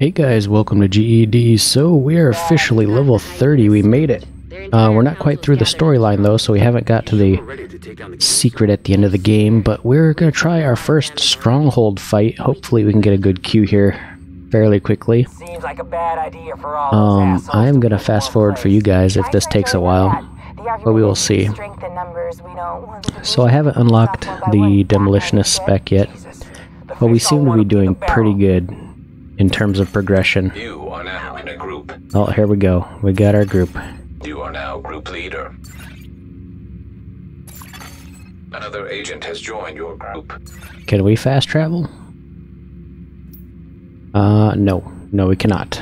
Hey guys, welcome to GED. So we are officially level 30. We made it. Uh, we're not quite through the storyline though, so we haven't got to the secret at the end of the game, but we're going to try our first stronghold fight. Hopefully we can get a good queue here fairly quickly. Um, I am going to fast forward for you guys if this takes a while. but we will see. So I haven't unlocked the demolitionist spec yet, but we seem to be doing pretty good in terms of progression. You are now in a group. Oh, here we go. We got our group. You are now group leader. Another agent has joined your group. Can we fast travel? Uh, no. No, we cannot.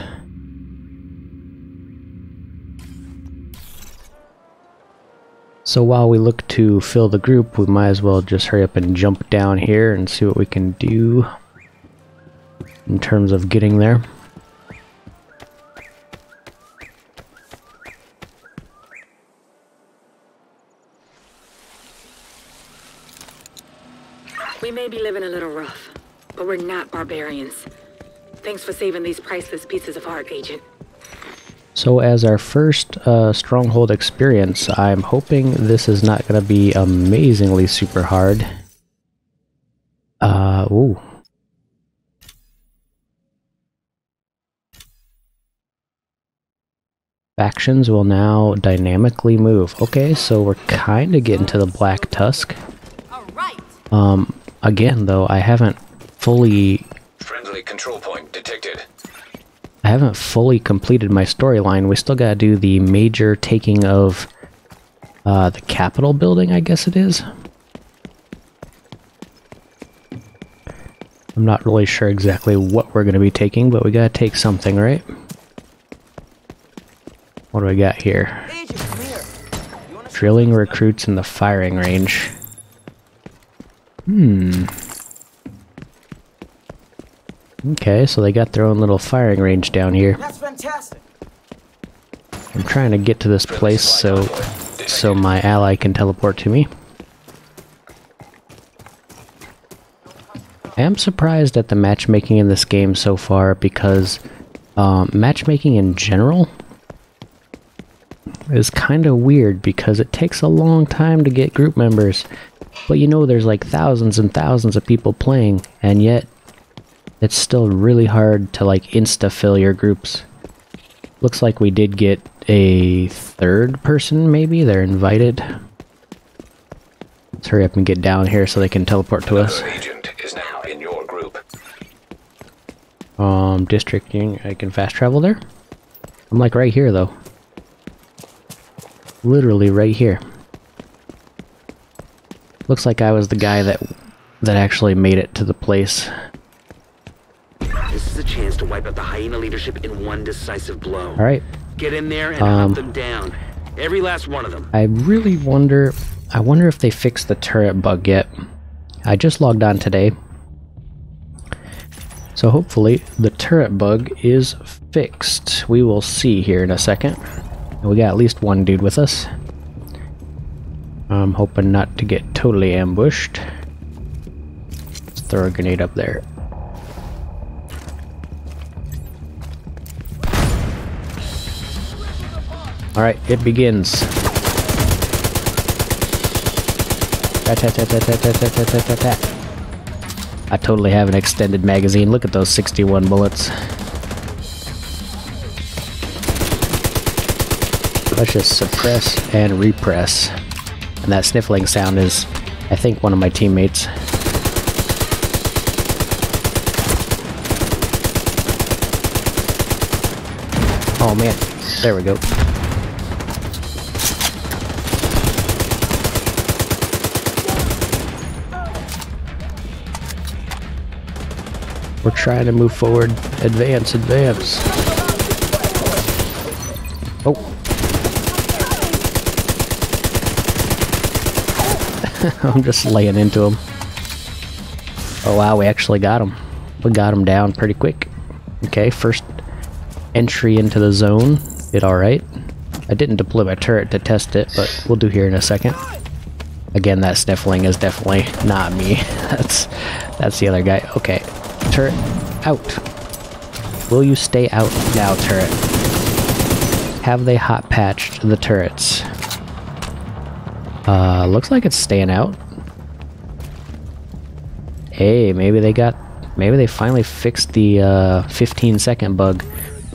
So while we look to fill the group, we might as well just hurry up and jump down here and see what we can do in terms of getting there. We may be living a little rough, but we're not barbarians. Thanks for saving these priceless pieces of art, Agent. So as our first uh, Stronghold experience, I'm hoping this is not going to be amazingly super hard. Uh, ooh. Factions will now dynamically move. Okay, so we're kind of getting to the Black Tusk. Um, again, though, I haven't fully Friendly control point detected. I haven't fully completed my storyline. We still gotta do the major taking of uh, the Capitol building, I guess it is. I'm not really sure exactly what we're gonna be taking, but we gotta take something, right? What do we got here? Drilling recruits in the firing range. Hmm. Okay, so they got their own little firing range down here. That's fantastic. I'm trying to get to this place so so my ally can teleport to me. I am surprised at the matchmaking in this game so far because um, matchmaking in general is kind of weird because it takes a long time to get group members. But you know there's like thousands and thousands of people playing and yet it's still really hard to like insta fill your groups. Looks like we did get a third person, maybe? They're invited. Let's hurry up and get down here so they can teleport to us. Agent is now in your group. Um, district, I can fast travel there? I'm like right here, though. Literally right here. Looks like I was the guy that that actually made it to the place. This is a chance to wipe out the hyena leadership in one decisive blow. Alright, Get in there and Um, hunt them down. Every last one of them. I really wonder. I wonder if they fixed the turret bug yet. I just logged on today. So hopefully the turret bug is fixed. We will see here in a second we got at least one dude with us. I'm hoping not to get totally ambushed. Let's throw a grenade up there. Alright, it begins. I totally have an extended magazine. Look at those 61 bullets. Let's just suppress and repress. And that sniffling sound is, I think, one of my teammates. Oh man, there we go. We're trying to move forward. Advance, advance. I'm just laying into him. Oh wow, we actually got him. We got him down pretty quick. Okay, first entry into the zone. Did alright. I didn't deploy my turret to test it, but we'll do here in a second. Again, that sniffling is definitely not me. that's that's the other guy. Okay. Turret out. Will you stay out now, turret? Have they hot patched the turrets? Uh, looks like it's staying out. Hey, maybe they got... Maybe they finally fixed the uh, 15 second bug.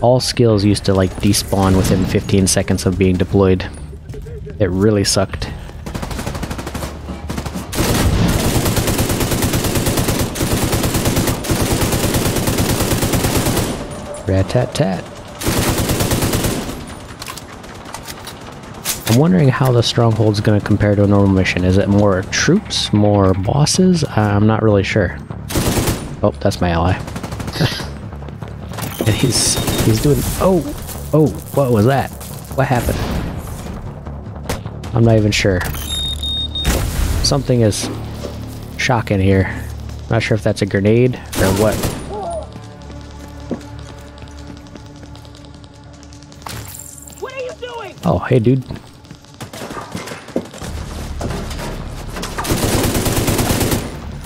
All skills used to like despawn within 15 seconds of being deployed. It really sucked. Rat-tat-tat. I'm wondering how the stronghold is going to compare to a normal mission. Is it more troops, more bosses? I'm not really sure. Oh, that's my ally. and he's he's doing. Oh, oh, what was that? What happened? I'm not even sure. Something is shocking here. Not sure if that's a grenade or what. What are you doing? Oh, hey, dude.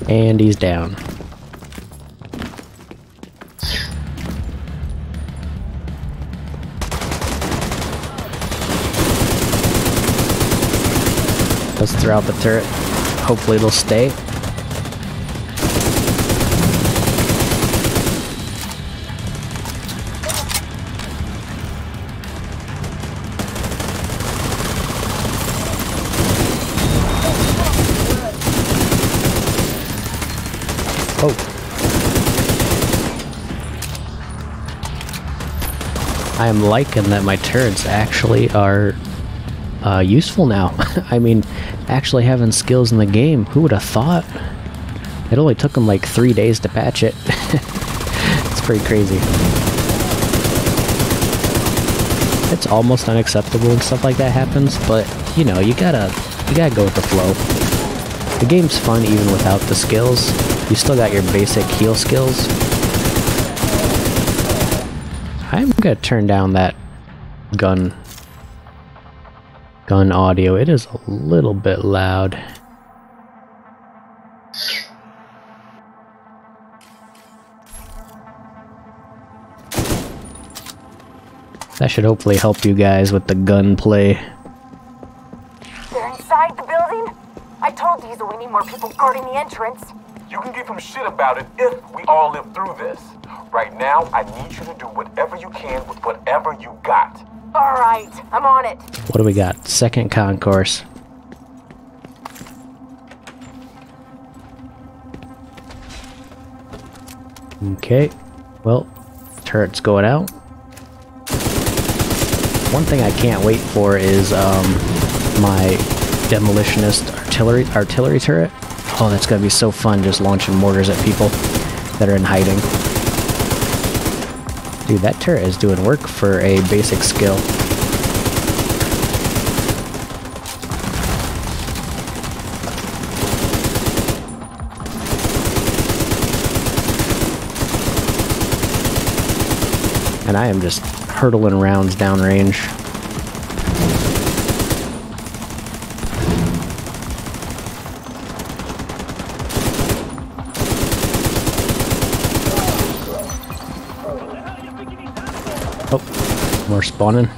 And he's down. Let's throw out the turret. Hopefully it'll stay. I am liking that my turrets actually are uh, useful now. I mean, actually having skills in the game. Who would have thought? It only took them like three days to patch it. it's pretty crazy. It's almost unacceptable when stuff like that happens, but you know, you gotta you gotta go with the flow. The game's fun even without the skills. You still got your basic heal skills. I'm gonna turn down that gun gun audio. It is a little bit loud. That should hopefully help you guys with the gunplay. They're inside the building? I told Diesel we need more people guarding the entrance. You can give him shit about it if we all live through this. Right now, I need you to do whatever you can with whatever you got. All right, I'm on it. What do we got? Second concourse. Okay. Well, turret's going out. One thing I can't wait for is um, my demolitionist artillery artillery turret. Oh, that's gonna be so fun just launching mortars at people that are in hiding. Dude, that turret is doing work for a basic skill. And I am just hurtling rounds downrange. More spawning.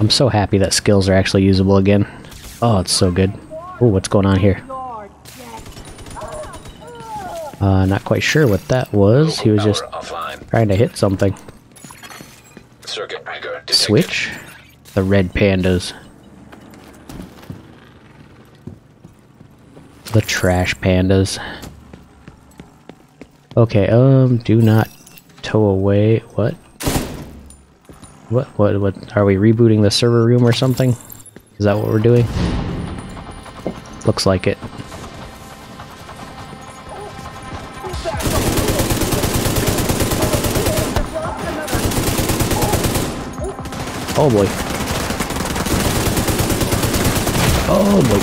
I'm so happy that skills are actually usable again. Oh, it's so good. Oh, what's going on here? Uh, not quite sure what that was. He was just trying to hit something. Switch? The red pandas. The trash pandas. Okay, um, do not tow away. What? What, what, what? Are we rebooting the server room or something? Is that what we're doing? Looks like it. Oh boy. Oh boy.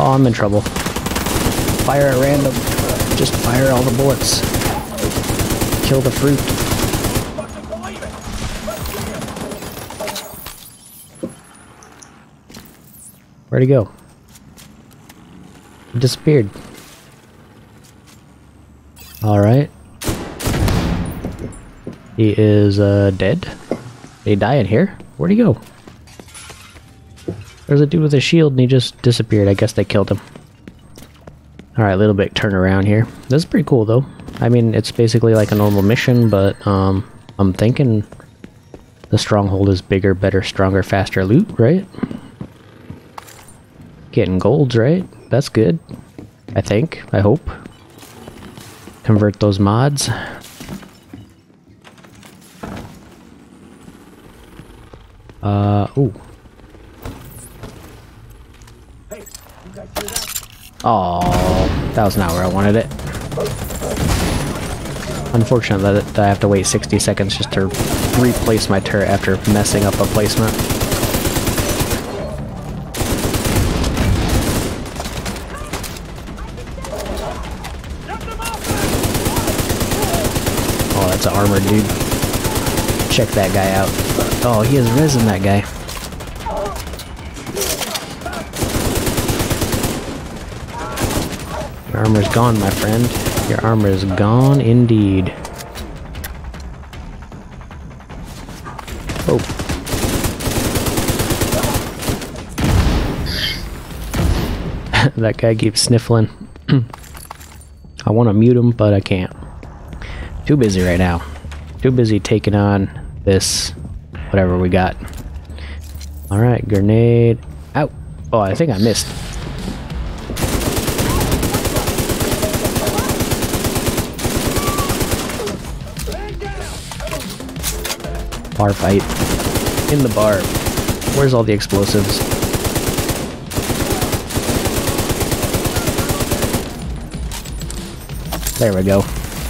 Oh, I'm in trouble. Fire at random. Just fire all the bullets. Kill the fruit. Where'd he go? He disappeared. Alright. He is uh, dead. Did he die in here? Where'd he go? There's a dude with a shield and he just disappeared. I guess they killed him. Alright, a little bit turn around here. This is pretty cool though. I mean, it's basically like a normal mission, but um, I'm thinking the stronghold is bigger, better, stronger, faster loot, right? Getting golds, right? That's good. I think. I hope. Convert those mods. Uh, ooh. Oh, that was not where I wanted it. Unfortunate that I have to wait 60 seconds just to replace my turret after messing up a placement. Oh, that's an armored dude. Check that guy out. Oh, he has risen that guy. Armor's gone, my friend. Your armor is gone indeed. Oh. that guy keeps sniffling. I want to mute him, but I can't. Too busy right now. Too busy taking on this, whatever we got. Alright, grenade. Out. Oh, I think I missed. Bar fight. In the bar. Where's all the explosives? There we go.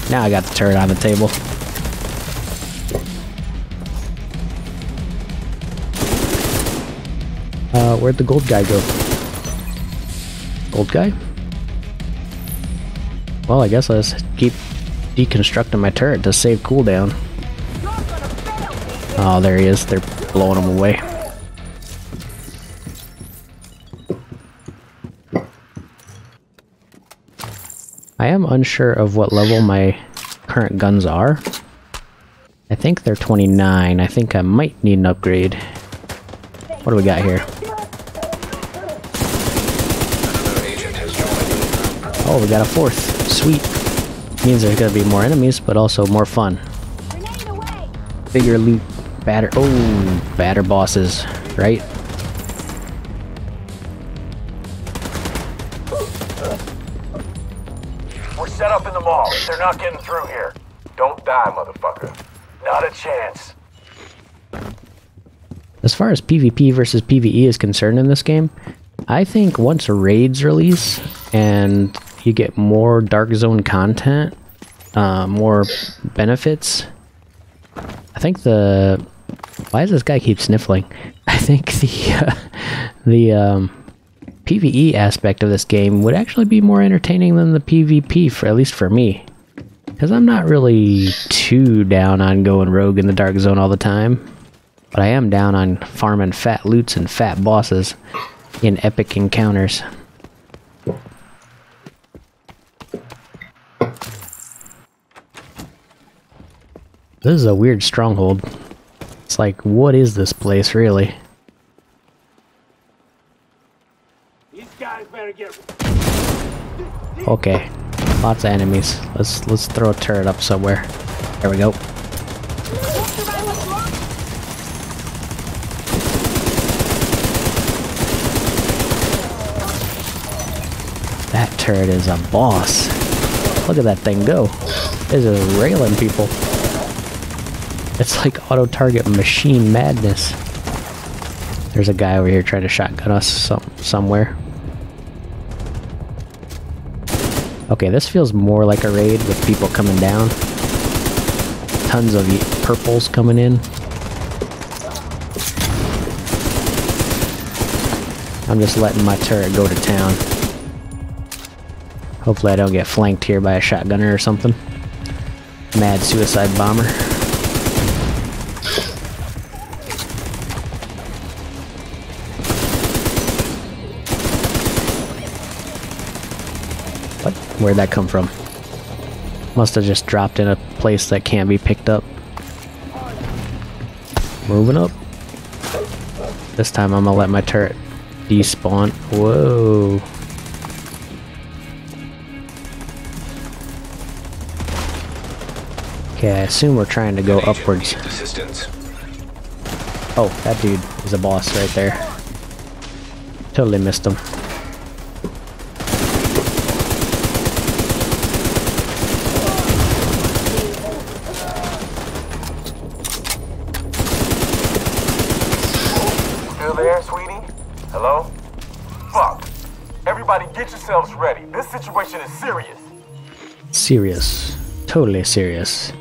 Now I got the turret on the table. Uh, where'd the gold guy go? Gold guy? Well, I guess let's keep deconstructing my turret to save cooldown. Oh, there he is. They're blowing him away. I am unsure of what level my current guns are. I think they're 29. I think I might need an upgrade. What do we got here? Another agent has joined. Oh, we got a fourth. Sweet. Means there's gonna be more enemies, but also more fun. Bigger loot. Batter. Oh, batter bosses, right? We're set up in the mall. They're not getting through here. Don't die, motherfucker. Not a chance. As far as PvP versus PvE is concerned in this game, I think once raids release and you get more Dark Zone content, uh, more benefits, I think the why does this guy keep sniffling? I think the uh, the um, PVE aspect of this game would actually be more entertaining than the PvP for at least for me, because I'm not really too down on going rogue in the dark zone all the time, but I am down on farming fat loots and fat bosses in epic encounters. This is a weird stronghold. It's like, what is this place, really? These guys better get. Okay, lots of enemies. Let's let's throw a turret up somewhere. There we go. That turret is a boss. Look at that thing go. It's just railing people. It's like auto-target machine madness. There's a guy over here trying to shotgun us some somewhere. Okay, this feels more like a raid with people coming down. Tons of purples coming in. I'm just letting my turret go to town. Hopefully I don't get flanked here by a shotgunner or something. Mad suicide bomber. Where'd that come from? Must have just dropped in a place that can't be picked up. Moving up. This time I'm gonna let my turret despawn. Whoa. Okay, I assume we're trying to go upwards. Oh, that dude is a boss right there. Totally missed him. Serious. Totally serious.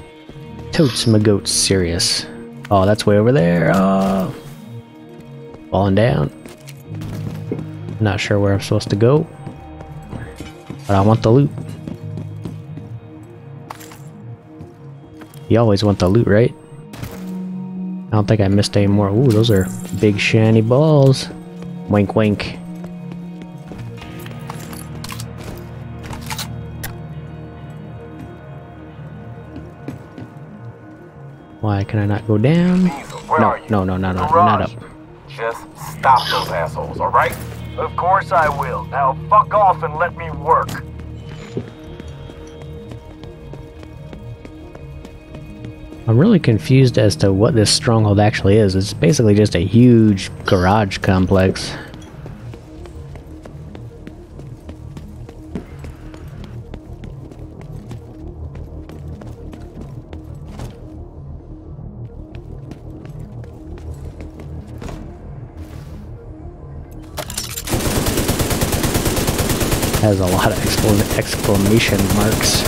Totes my goats serious. Oh, that's way over there. Oh. Falling down. Not sure where I'm supposed to go. But I want the loot. You always want the loot, right? I don't think I missed any more. Ooh, those are big shiny balls. Wink wink. Can I not go down? No, no, no, no, no, not up. Just stop those assholes, alright? Of course I will. Now fuck off and let me work. I'm really confused as to what this stronghold actually is. It's basically just a huge garage complex. Has a lot of exclam- exclamation marks.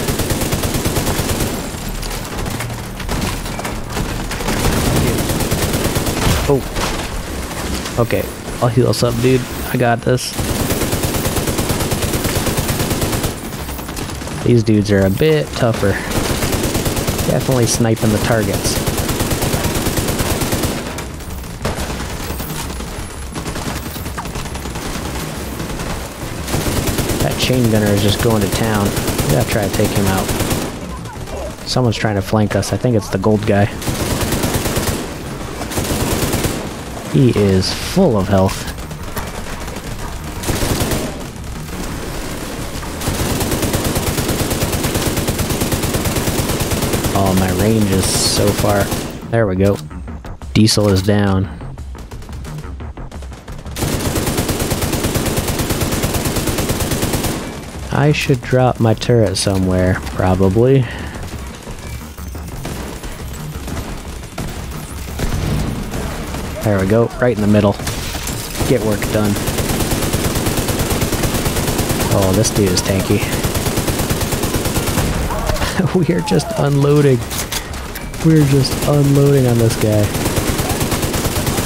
Oh. Okay. Oh, I'll heal us up, dude. I got this. These dudes are a bit tougher. Definitely sniping the targets. Chain gunner is just going to town. We gotta try to take him out. Someone's trying to flank us. I think it's the gold guy. He is full of health. Oh, my range is so far. There we go. Diesel is down. I should drop my turret somewhere, probably. There we go, right in the middle. Get work done. Oh, this dude is tanky. we are just unloading. We're just unloading on this guy.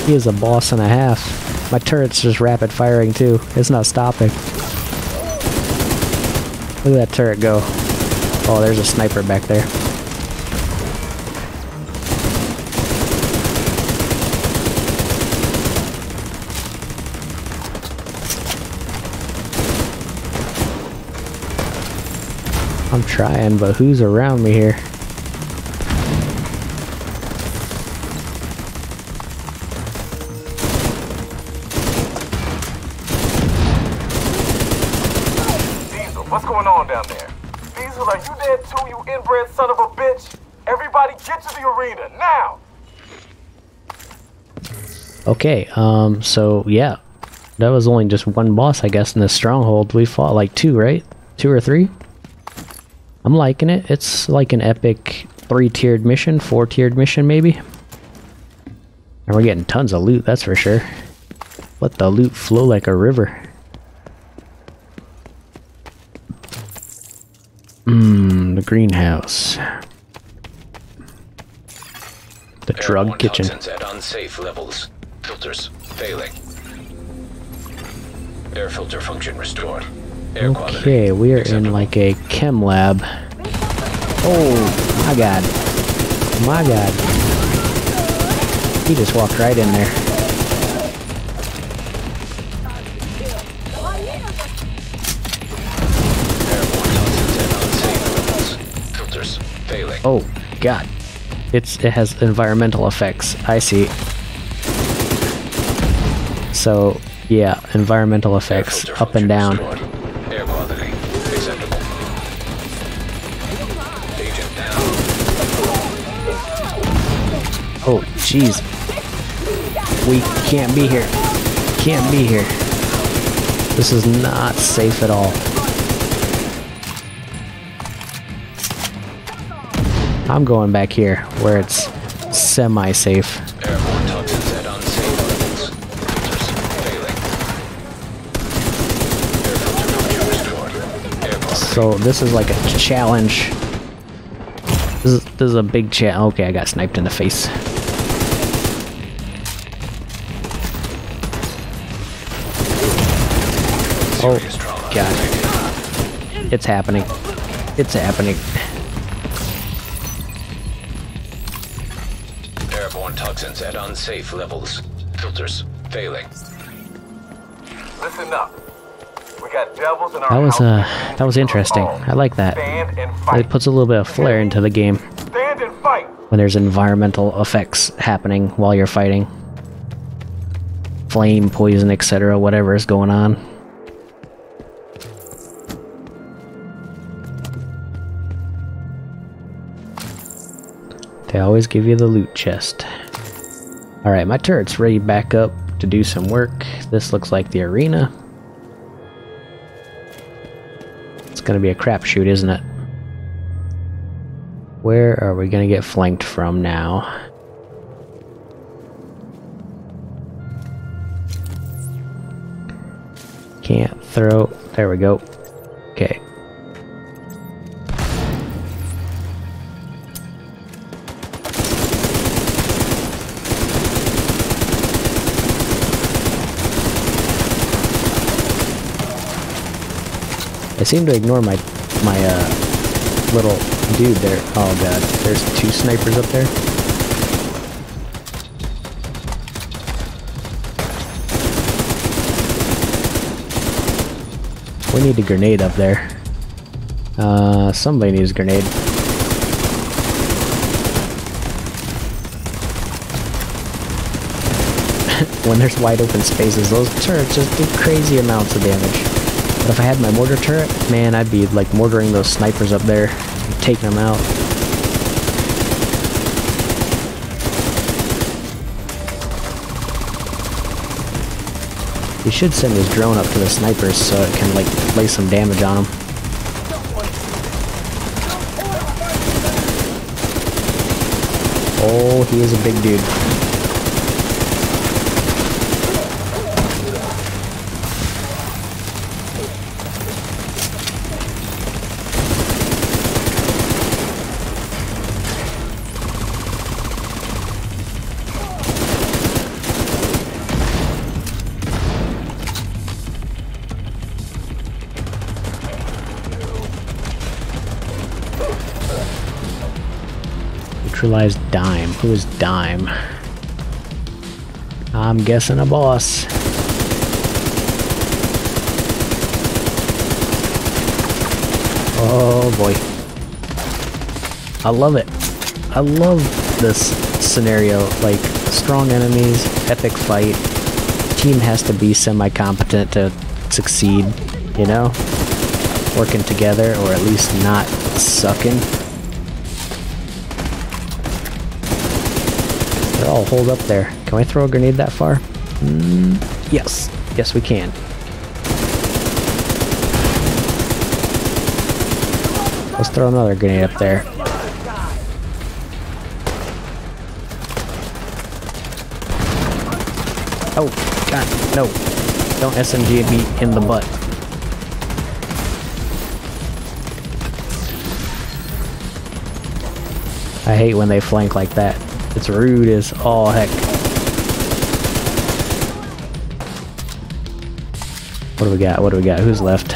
He is a boss and a half. My turret's just rapid firing too. It's not stopping. Look at that turret go. Oh, there's a sniper back there. I'm trying, but who's around me here? Diesel, what's going on down there? Diesel, are you dead too, you inbred son of a bitch? Everybody get to the arena, now! Okay, um, so yeah. That was only just one boss, I guess, in this stronghold. We fought like two, right? Two or three? I'm liking it. It's like an epic three-tiered mission, four-tiered mission, maybe. And we're getting tons of loot, that's for sure. Let the loot flow like a river. Mmm, the greenhouse. The drug kitchen. at unsafe levels. Filters failing. Air filter function restored. Air quality. Okay, we are in like a chem lab. Oh, my god. My god. He just walked right in there. Oh, God. It's It has environmental effects. I see. So, yeah, environmental effects up and down. Air quality acceptable. Agent down. Oh, jeez. We can't be here. Can't be here. This is not safe at all. I'm going back here where it's semi-safe. Airborne toxins at unsafe levels. Filters failing. Air filter function restored. Air quality. So this is like a challenge. This is, this is a big challenge. Okay, I got sniped in the face. Oh, God. It's happening. It's happening. Airborne toxins at unsafe levels. Filters failing. That was uh, that was interesting. I like that. Stand and fight. It puts a little bit of flair into the game Stand and fight. when there's environmental effects happening while you're fighting. Flame, poison, etc., whatever is going on. They always give you the loot chest. Alright, my turret's ready back up to do some work. This looks like the arena. It's gonna be a crapshoot, isn't it? Where are we gonna get flanked from now? Can't throw. There we go. Okay. I seem to ignore my my uh, little dude there. Oh god, there's two snipers up there. We need a grenade up there. Uh, somebody needs a grenade. when there's wide open spaces, those turrets just do crazy amounts of damage. But if I had my mortar turret, man, I'd be like mortaring those snipers up there, and taking them out. You should send his drone up to the snipers so it can like lay some damage on them. Oh, he is a big dude. Neutralized Dime. Who is Dime? I'm guessing a boss. Oh boy. I love it. I love this scenario. Like, strong enemies, epic fight. Team has to be semi-competent to succeed, you know? Working together, or at least not sucking. They're all holed up there. Can I throw a grenade that far? Mm, yes. Yes, we can. Let's throw another grenade up there. Oh, God, no. Don't SMG me in the butt. I hate when they flank like that. It's rude as all heck. What do we got? What do we got? Who's left?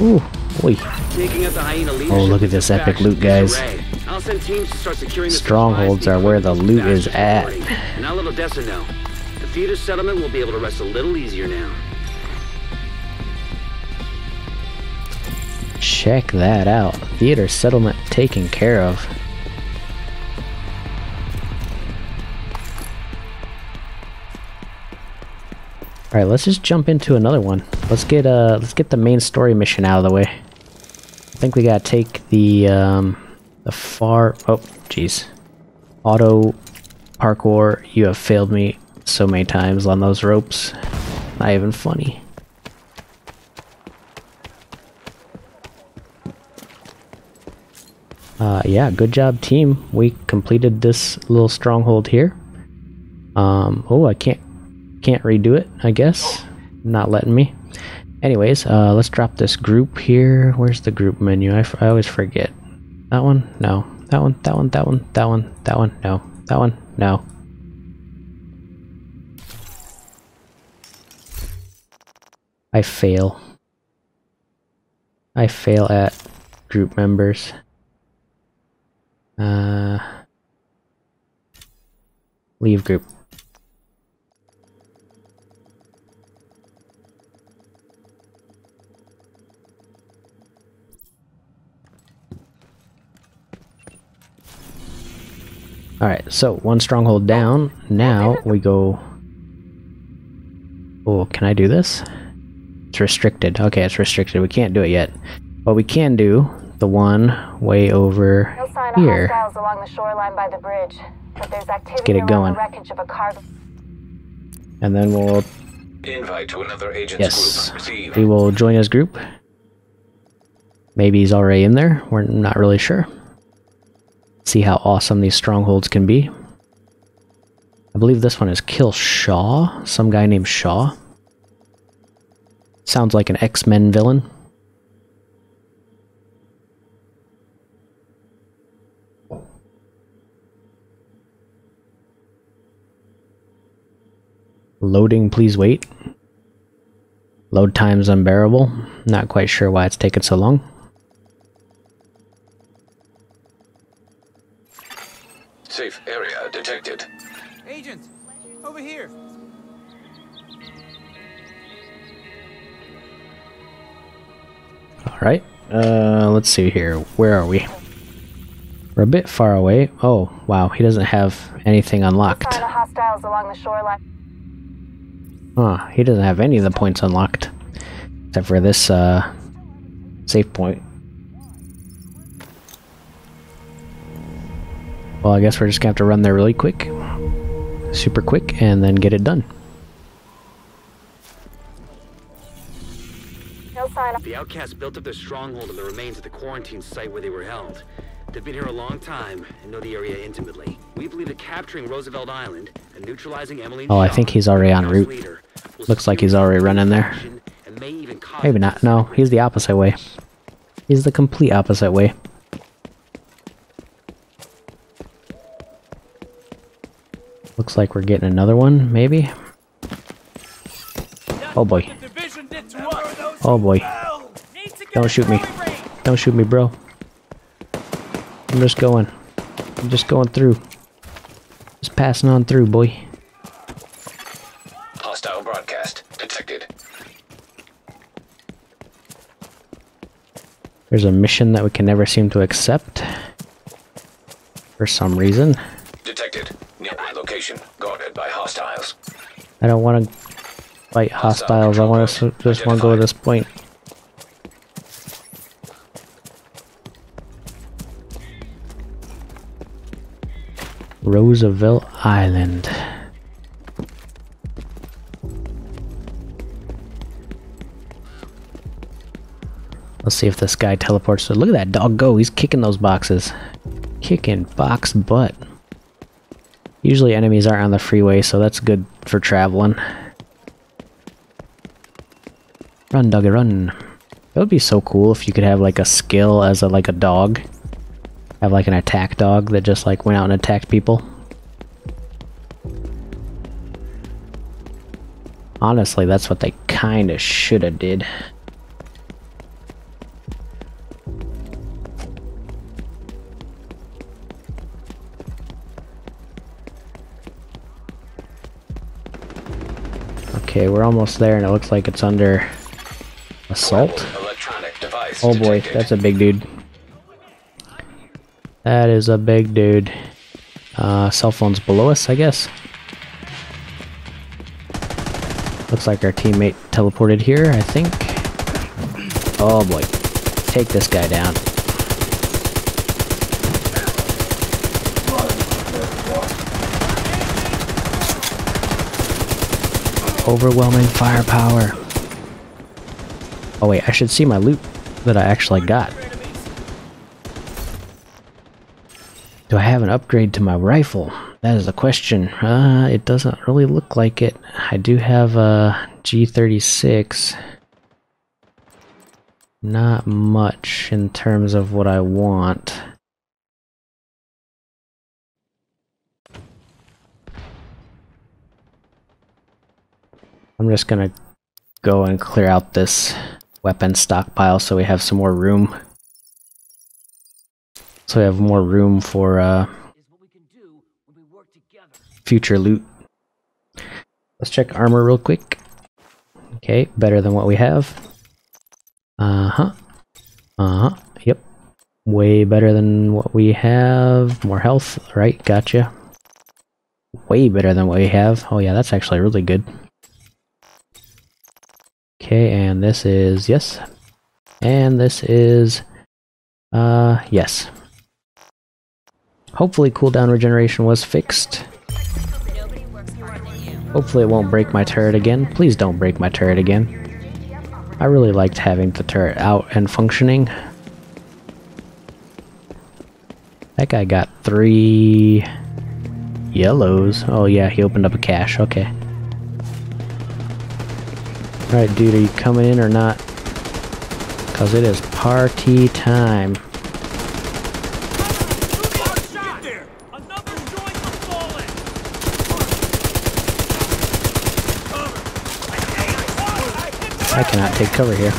Ooh, oi. Taking out the hyena leadership Oh, look at this epic loot, guys. disarray. I'll send teams to start securing the Strongholds are where the loot is at. And I'll let Odessa know. The theater settlement will be able to rest a little easier now. Check that out. Theater settlement taken care of. All right, let's just jump into another one. Let's get uh, let's get the main story mission out of the way. I think we gotta take the um, the far. Oh, jeez. Auto parkour. You have failed me so many times on those ropes. Not even funny. Uh, yeah, good job, team. We completed this little stronghold here. Um, oh, I can't can't redo it. I guess not letting me. Anyways, uh, let's drop this group here. Where's the group menu? I, I always forget. That one? No. That one? That one? That one? That one? That one? No. That one? No. I fail. I fail at group members. Uh, leave group. Alright, so one stronghold down. Now we go... Oh, can I do this? It's restricted. Okay, it's restricted. We can't do it yet. But we can do the one way over No sign here. of hostiles along the shoreline by the bridge, but there's activity get it going. the wreckage of a cargo. And then we'll... Invite to another agent's Yes. group. Receive. We will join his group. Maybe he's already in there. We're not really sure. See how awesome these strongholds can be. I believe this one is Kill Shaw. Some guy named Shaw. Sounds like an X-Men villain. Loading, please wait. Load time's unbearable. Not quite sure why it's taken so long. Safe area detected. Agent, over here. Alright, uh, let's see here. Where are we? We're a bit far away. Oh, wow, he doesn't have anything unlocked. Sign of hostiles along the shoreline. Huh, he doesn't have any of the points unlocked. Except for this, uh, safe point. Well, I guess we're just gonna have to run there really quick. Super quick, and then get it done. No sign of The outcasts built up their stronghold on the remains of the quarantine site where they were held. They've been here a long time and know the area intimately. We believe that capturing Roosevelt Island and neutralizing Emily Oh, I think he's already on route. Looks like he's already running there. action and may even cause Maybe not. No, he's the opposite way. He's the complete opposite way. Looks like we're getting another one, maybe? Oh boy. The division did to us. Oh boy. Need to get Don't shoot me. Don't shoot me, bro. I'm just going. I'm just going through. Just passing on through, boy. Hostile broadcast detected. There's a mission that we can never seem to accept. For some reason. Location guarded by hostiles. I don't want to fight hostiles. I want to just want to go to this point. Roosevelt Island. Let's see if this guy teleports. So Look at that dog go. He's kicking those boxes. Kicking box butt. Usually enemies aren't on the freeway, so that's good for traveling. Run, doggy, run. It would be so cool if you could have like a skill as a like a dog. Have like an attack dog that just like went out and attacked people. Honestly, that's what they kinda shoulda did. Okay, we're almost there and it looks like it's under assault. Oh boy, detected. that's a big dude. That is a big dude. Uh, cell phone's below us, I guess. Looks like our teammate teleported here, I think. Oh boy. Take this guy down. Overwhelming firepower. Oh wait, I should see my loot that I actually got. Do I have an upgrade to my rifle? That is a question. Uh, it doesn't really look like it. I do have a G36. Not much in terms of what I want. I'm just gonna go and clear out this weapon stockpile so we have some more room. So we have more room for uh, future loot. Let's check armor real quick. Okay, better than what we have. Uh-huh. Uh-huh. Yep. Way better than what we have. More health, right? Gotcha. Way better than what we have. Oh yeah, that's actually really good. Okay, and this is yes. And this is uh yes. Hopefully cooldown regeneration was fixed. Hopefully it won't break my turret again. Please don't break my turret again. I really liked having the turret out and functioning. That guy got three yellows. Oh yeah, he opened up a cache. Okay. Alright, dude, are you coming in or not? Because it is party time. I cannot take cover here.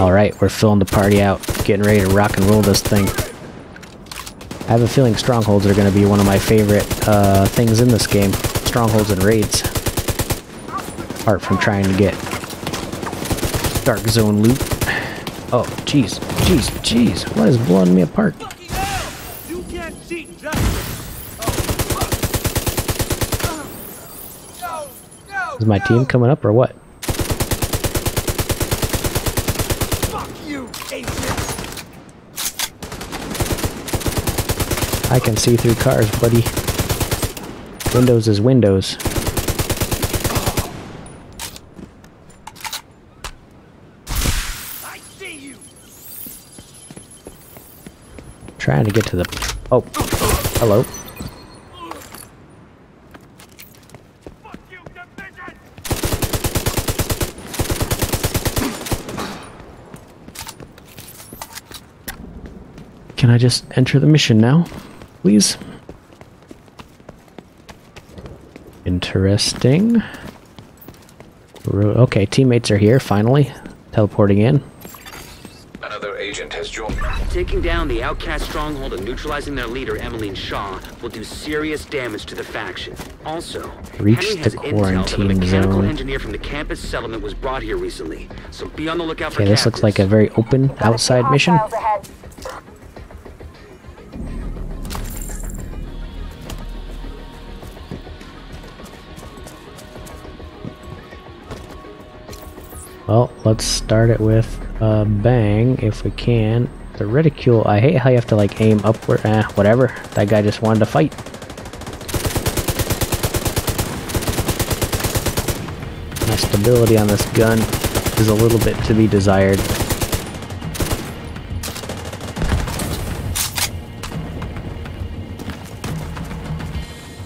Alright, we're filling the party out. Getting ready to rock and roll this thing. I have a feeling strongholds are going to be one of my favorite uh, things in this game. Strongholds and raids. Apart from trying to get Dark Zone loot. Oh, jeez, jeez, jeez. What is blowing me apart? Is my team coming up or what? Fuck you, agent! I can see through cars, buddy. Windows is Windows. I see you! Trying to get to the... Oh, hello. Fuck you, division! Can I just enter the mission now? Please? Interesting. Ro- Okay, teammates are here, finally. Teleporting in. Another agent has joined. Taking down the outcast stronghold and neutralizing their leader, Emmeline Shaw, will do serious damage to the faction. Also, Reach Henry the has intel that a quarantine mechanical zone. engineer from the campus settlement was brought here recently, so be on the lookout for Okay, this looks like a very open outside mission. ahead. Well, let's start it with a bang if we can. The reticle, I hate how you have to like aim upward. Eh, whatever. That guy just wanted to fight. My stability on this gun is a little bit to be desired.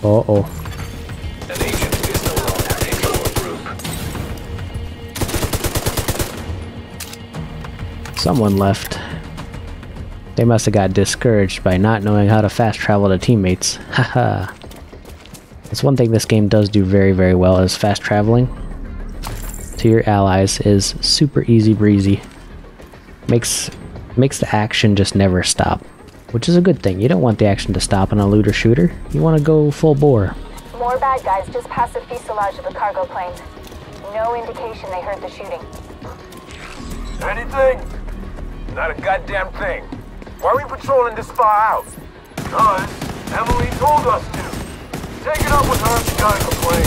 Uh oh. Someone left. They must have got discouraged by not knowing how to fast travel to teammates. Haha. That's one thing this game does do very, very well is fast traveling to your allies is super easy breezy. Makes makes the action just never stop. Which is a good thing. You don't want the action to stop in a looter shooter. You want to go full bore. More bad guys just past the fuselage of the cargo plane. No indication they heard the shooting. Anything? Not a goddamn thing. Why are we patrolling this far out? Because Emily told us to. Take it up with her if you gotta complain.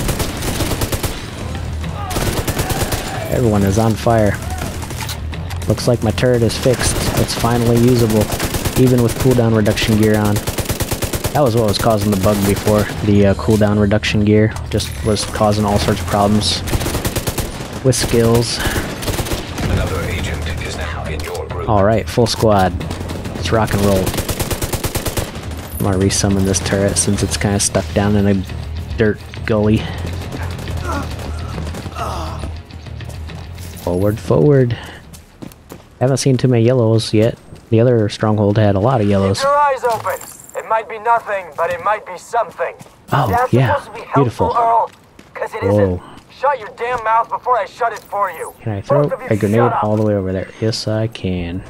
Everyone is on fire. Looks like my turret is fixed. It's finally usable, even with cooldown reduction gear on. That was what was causing the bug before. The uh, cooldown reduction gear just was causing all sorts of problems with skills. Alright, full squad. Let's rock and roll. I'm gonna resummon this turret since it's kind of stuck down in a dirt gully. Forward, forward. Haven't seen too many yellows yet. The other stronghold had a lot of yellows. Keep your eyes open. It might be nothing, but it might be something. Oh, That's yeah. supposed to be helpful, Beautiful. Earl. Whoa. not Shut your damn mouth before I shut it for you. Can I throw Both of you a grenade all the way over there? Yes, I can.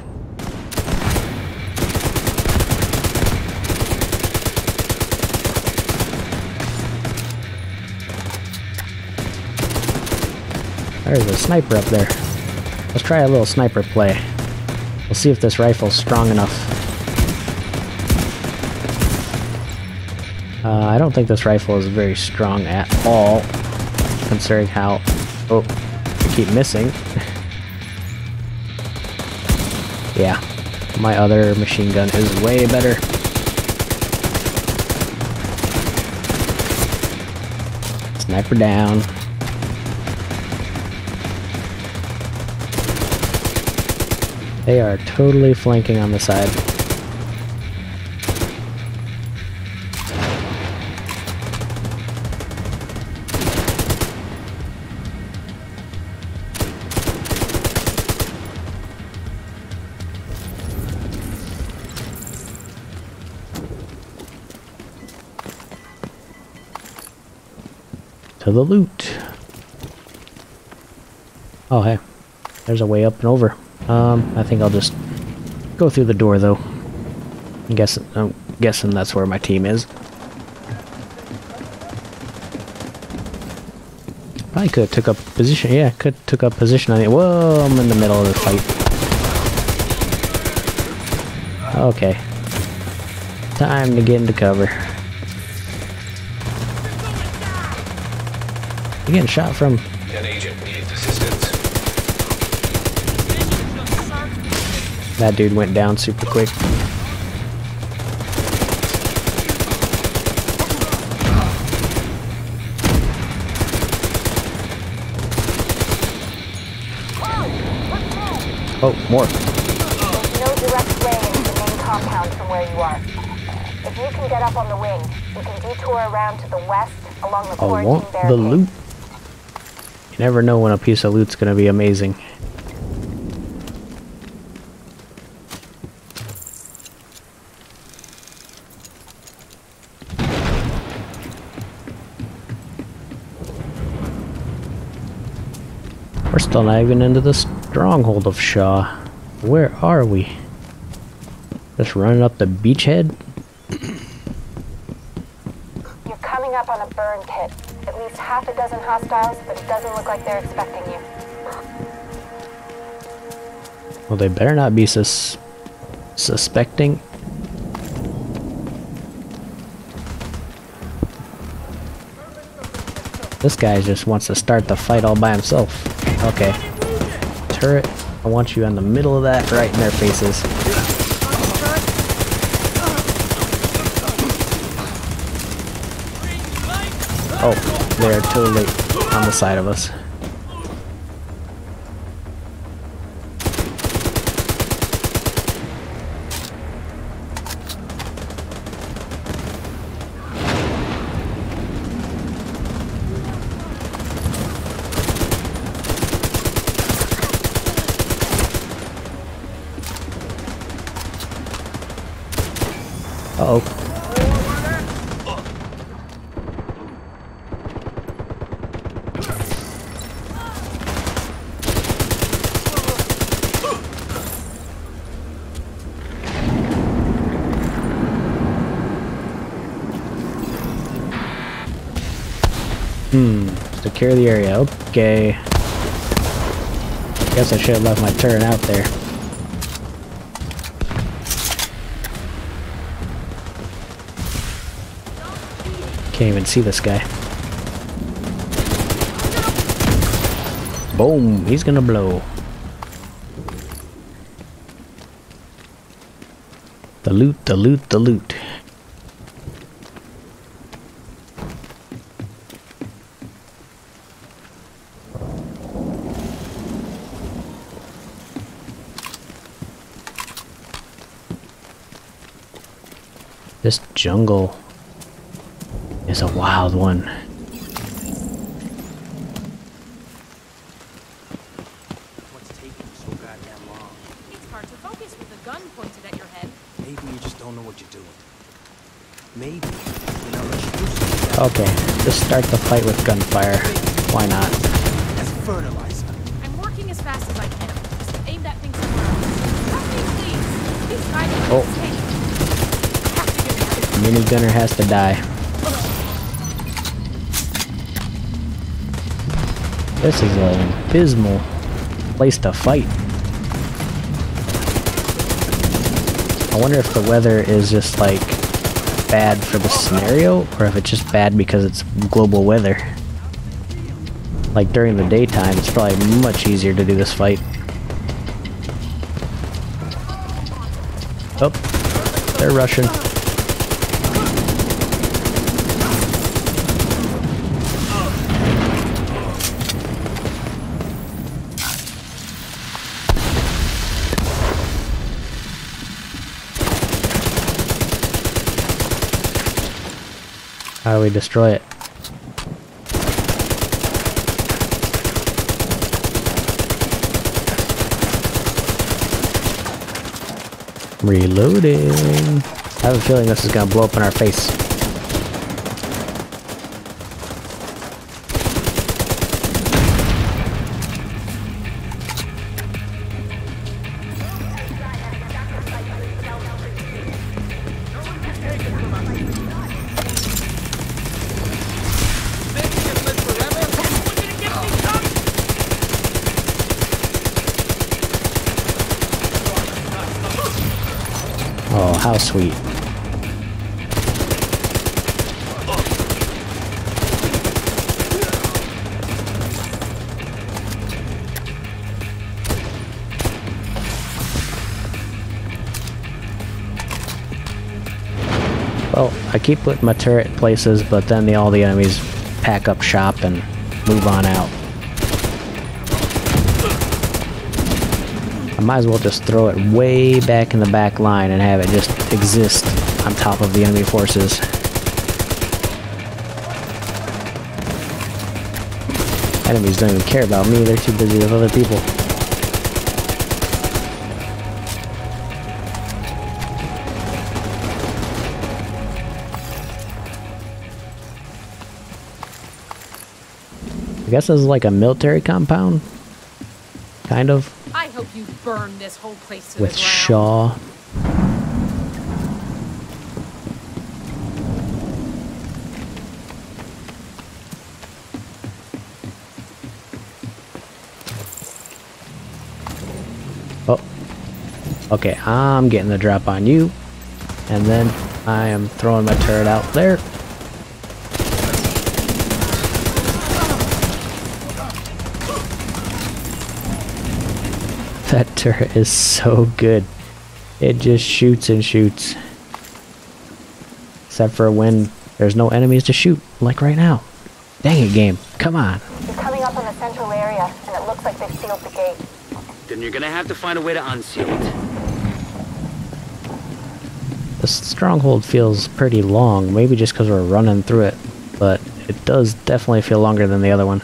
There's a sniper up there. Let's try a little sniper play. We'll see if this rifle's strong enough. Uh, I don't think this rifle is very strong at all, considering how... Oh, I keep missing. yeah, my other machine gun is way better. Sniper down. They are totally flanking on the side. The loot. Oh, hey. There's a way up and over. Um, I think I'll just go through the door, though. I'm guessing, I'm guessing that's where my team is. Probably could have took up position. Yeah, could have took up position on it. Whoa, I'm in the middle of the fight. Okay. Time to get into cover. You getting shot from An agent needs assistance. That dude went down super quick. Oh, more. There's no direct way into the main compound from where you are. If you can get up on the wing, you can detour around to the west along the I want the loot. You never know when a piece of loot's gonna be amazing. We're still not even into the stronghold of Shaw. Where are we? Just running up the beachhead? You're coming up on a burn pit. At hostiles, but it doesn't look like they're expecting you. Well, they better not be sus suspecting. This guy just wants to start the fight all by himself. Okay. Turret, I want you in the middle of that, right in their faces. Oh, they're totally on the side of us. Secure the area. Okay. Guess I should have left my turret out there. Can't even see this guy. Boom! He's gonna blow. The loot, the loot, the loot. Not much use to that Okay, just start the fight with gunfire. Why not? as fertilizer. I'm working as fast as I can. Just aim that thing somewhere else. Help me, please. These guys are Oh. Insane. Have to get out of here. Mini gunner has to die. This is an abysmal place to fight. I wonder if the weather is just like bad for the scenario or if it's just bad because it's global weather. Like during the daytime, it's probably much easier to do this fight. Oh, they're rushing. How we destroy it? Reloading. I have a feeling this is gonna blow up in our face. Oh, how sweet. Well, I keep putting my turret places, but then the, all the enemies pack up shop and move on out. I might as well just throw it way back in the back line and have it just exist on top of the enemy forces. Enemies don't even care about me, they're too busy with other people. I guess this is like a military compound? Kind of. Hope you burn this whole place to with. Shaw. Oh. Okay, I'm getting the drop on you. And then I am throwing my turret out there. That turret is so good. It just shoots and shoots. Except for when there's no enemies to shoot, like right now. Dang it, game. Come on. You're coming up on the central area, and it looks like they've sealed the gate. Then you're gonna have to find a way to unseal it. The stronghold feels pretty long, maybe just because we're running through it, but it does definitely feel longer than the other one.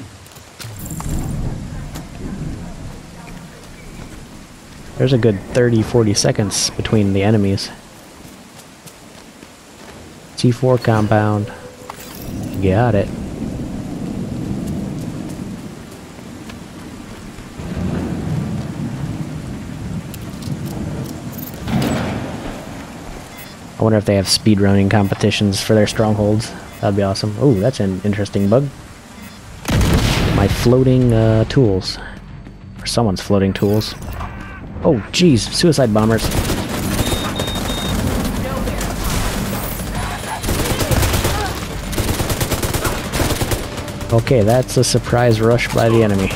There's a good 30-40 seconds between the enemies. T4 compound. Got it. I wonder if they have speedrunning competitions for their strongholds. That'd be awesome. Oh, that's an interesting bug. My floating uh, tools. Or someone's floating tools. Oh, jeez. Suicide bombers. Okay, that's a surprise rush by the enemy.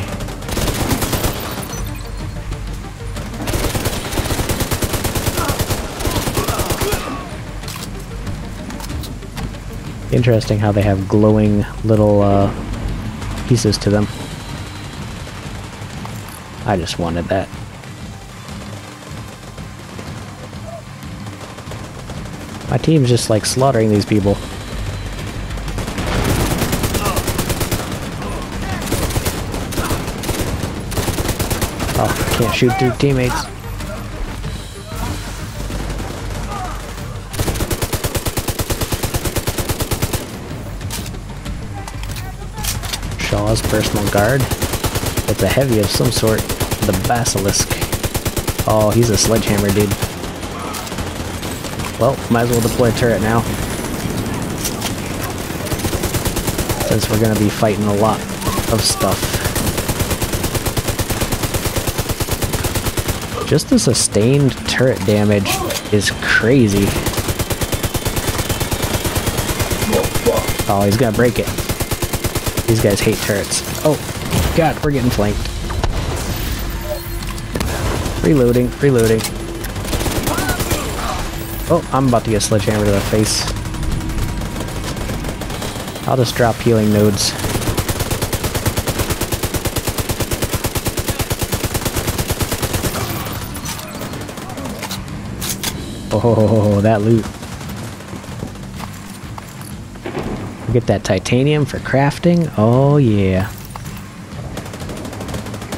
Interesting how they have glowing little uh, pieces to them. I just wanted that. My team's just like slaughtering these people. Oh, can't shoot through teammates. Shaw's personal guard. It's a heavy of some sort. The Basilisk. Oh, he's a sledgehammer dude. Well, might as well deploy a turret now. Since we're gonna be fighting a lot of stuff. Just the sustained turret damage is crazy. Oh, he's gonna break it. These guys hate turrets. Oh, God, we're getting flanked. Reloading, reloading. Oh, I'm about to get sledgehammer to the face. I'll just drop healing nodes. Oh, that loot. Get that titanium for crafting. Oh yeah.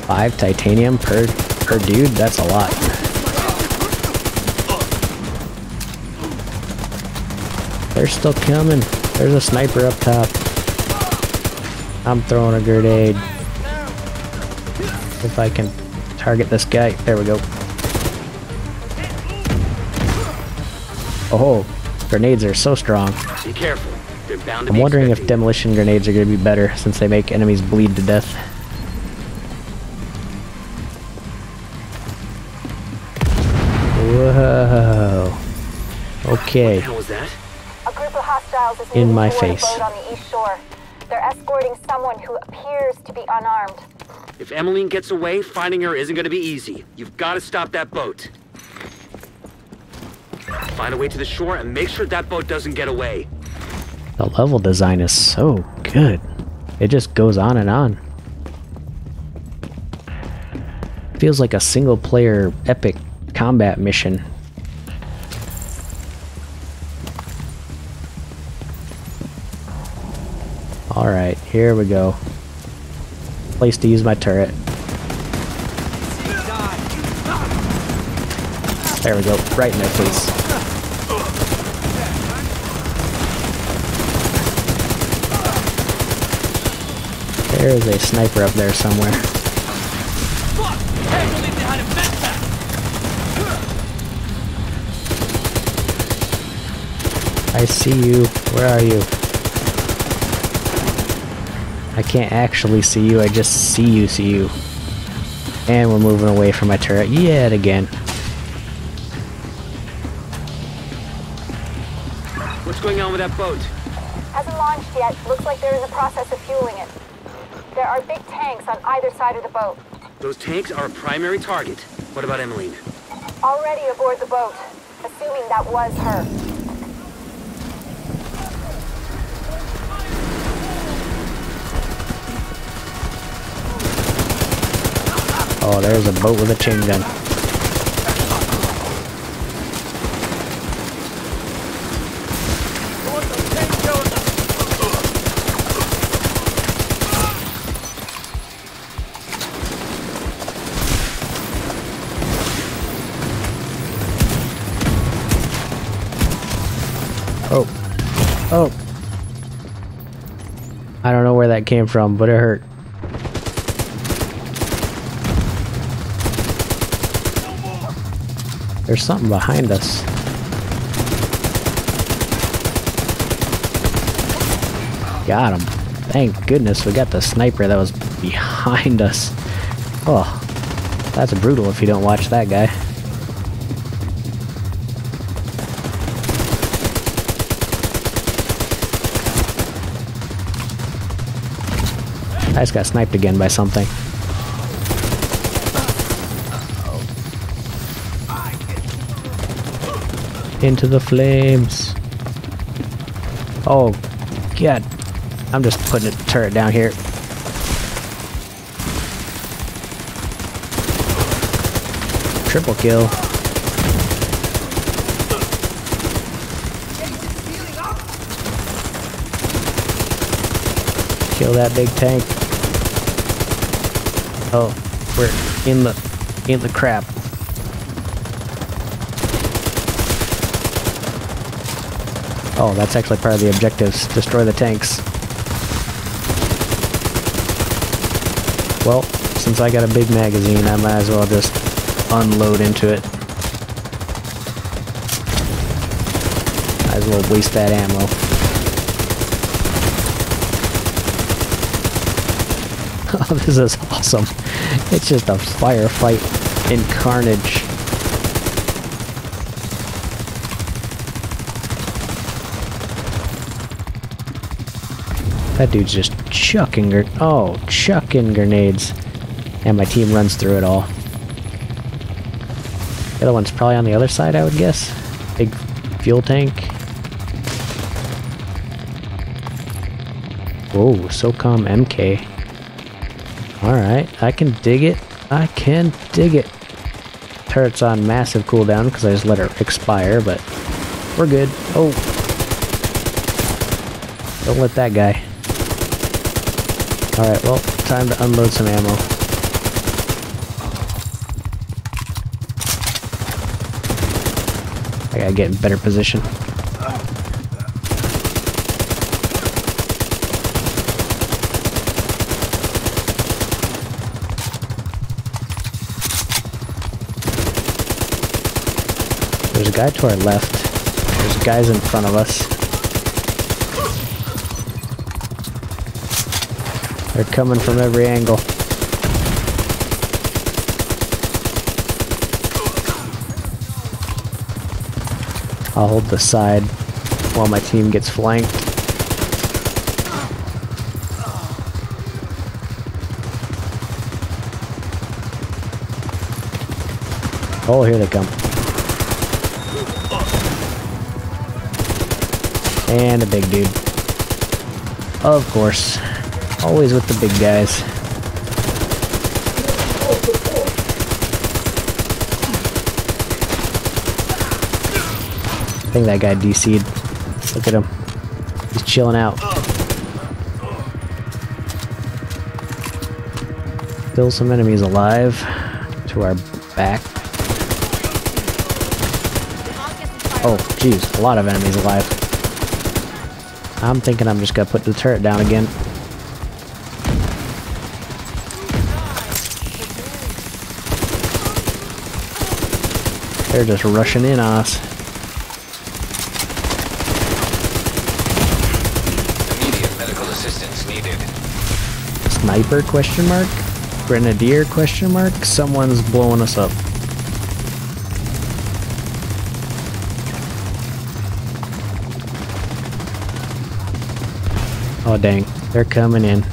Five titanium per per dude. That's a lot. They're still coming. There's a sniper up top. I'm throwing a grenade. If I can target this guy. There we go. Oh, grenades are so strong. Be careful. They're bound to I'm wondering if demolition grenades are going to be better since they make enemies bleed to death. Whoa. Okay. What was that? A group of hostiles is In my face. on the east shore. They're escorting someone who appears to be unarmed. If Emmeline gets away, finding her isn't going to be easy. You've got to stop that boat. Find a way to the shore and make sure that boat doesn't get away. The level design is so good. It just goes on and on. Feels like a single player epic combat mission. Alright, here we go. Place to use my turret. There we go, right in their face. There is a sniper up there somewhere. I see you. Where are you? I can't actually see you, I just see you see you. And we're moving away from my turret yet again. What's going on with that boat? Hasn't launched yet. Looks like they're in the process of fueling it. There are big tanks on either side of the boat. Those tanks are a primary target. What about Emmeline? Already aboard the boat. Assuming that was her. Oh, there's a boat with a chain gun. Oh. Oh. I don't know where that came from, but it hurt. There's something behind us. Got him. Thank goodness we got the sniper that was behind us. Oh, that's brutal if you don't watch that guy. I just got sniped again by something. Into the flames. Oh, God. I'm just putting a turret down here. Triple kill. Kill that big tank. Oh, we're in the in the crap. Oh, that's actually part of the objectives. Destroy the tanks. Well, since I got a big magazine, I might as well just unload into it. Might as well waste that ammo. Oh, this is awesome. It's just a firefight in carnage. That dude's just chucking gr- oh, chucking grenades. And my team runs through it all. The other one's probably on the other side, I would guess. Big fuel tank. Whoa, SOCOM MK. Alright, I can dig it. I can dig it. Turret's on massive cooldown because I just let her expire, but we're good. Oh. Don't let that guy. Alright, well, time to unload some ammo. I gotta get in better position. There's a guy to our left. There's guys in front of us. They're coming from every angle. I'll hold the side while my team gets flanked. Oh, here they come. And a big dude. Of course. Always with the big guys. I think that guy DC'd. Look at him. He's chilling out. Still some enemies alive to our back. Oh, jeez, a lot of enemies alive. I'm thinking I'm just gonna put the turret down again. They're just rushing in on us. Immediate medical assistance needed. Sniper question mark? Grenadier question mark? Someone's blowing us up. Oh dang, they're coming in.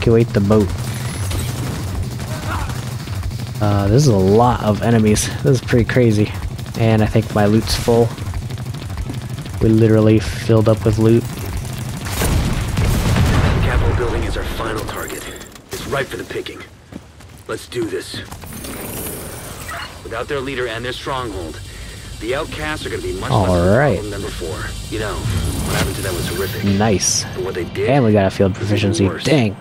Evacuate the boat. Uh, this is a lot of enemies. This is pretty crazy. And I think my loot's full. We literally filled up with loot. The Capitol building is our final target. It's ripe for the picking. Let's do this. Without their leader and their stronghold, the outcasts are gonna be much All less right. problem than before. You know, what happened to them was horrific. Nice. But what they did And we got a field proficiency. Dang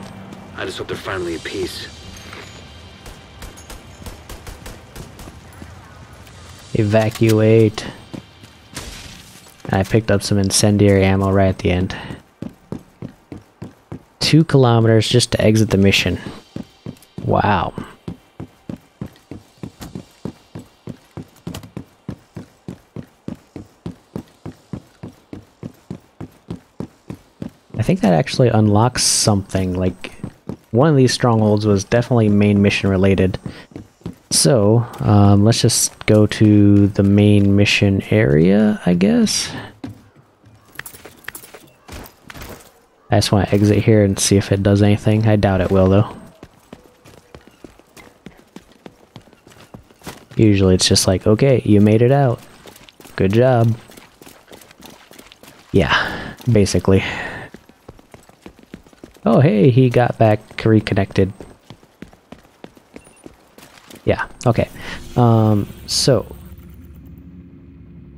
just hope they're finally at peace. Evacuate. I picked up some incendiary ammo right at the end. Two kilometers just to exit the mission. Wow. I think that actually unlocks something, like one of these strongholds was definitely main mission related. So, um, let's just go to the main mission area, I guess. I just want to exit here and see if it does anything. I doubt it will, though. Usually it's just like, okay, you made it out. Good job. Yeah, basically. Oh, hey, he got back reconnected. Yeah, okay. Um, so.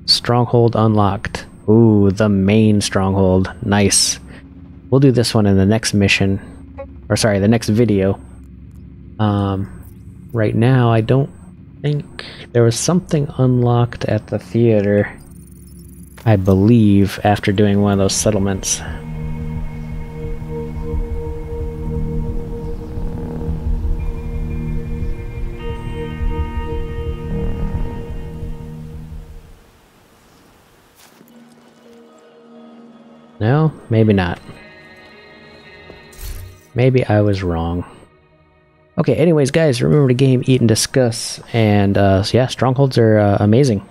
Stronghold unlocked. Ooh, the main stronghold. Nice. We'll do this one in the next mission. Or sorry, the next video. Um, right now, I don't think there was something unlocked at the theater. I believe after doing one of those settlements. No, maybe not. Maybe I was wrong. Okay, anyways, guys, remember to game, eat, and discuss. And uh, yeah, strongholds are uh, amazing.